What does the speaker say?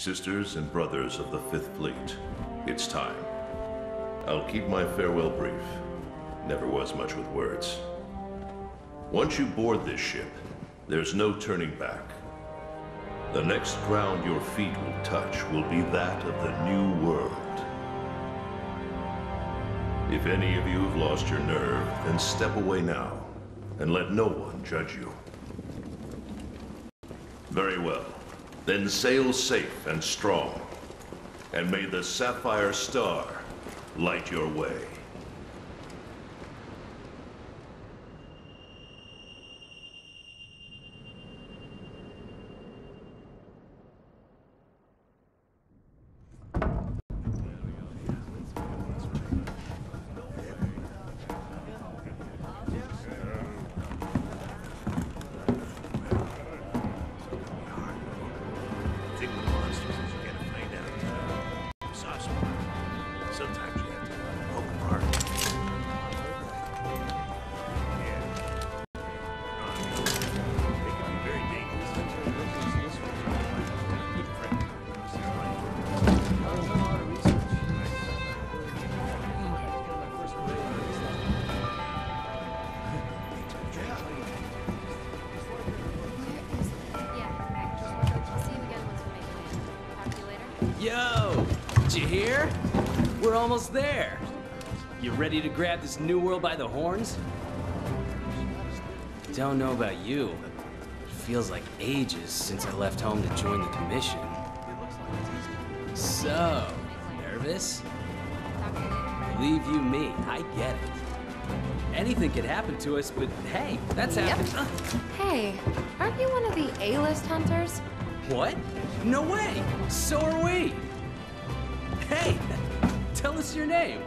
Sisters and brothers of the Fifth Fleet, it's time. I'll keep my farewell brief. Never was much with words. Once you board this ship, there's no turning back. The next ground your feet will touch will be that of the New World. If any of you have lost your nerve, then step away now, and let no one judge you. Very well. Then sail safe and strong, and may the Sapphire Star light your way. Sometimes you have to poke 'em hard. Yeah. They can be very dangerous. Yeah, right. I'll see you again once we make it in. Talk to you later. Yo! Did you hear? We're almost there. You ready to grab this new world by the horns? Don't know about you. It feels like ages since I left home to join the commission. So, nervous? Leave you later. Believe you me, I get it. Anything could happen to us, but hey, that's Yep. happened. Hey, aren't you one of the A-list hunters? what? No way! So are we! Hey, tell us your name.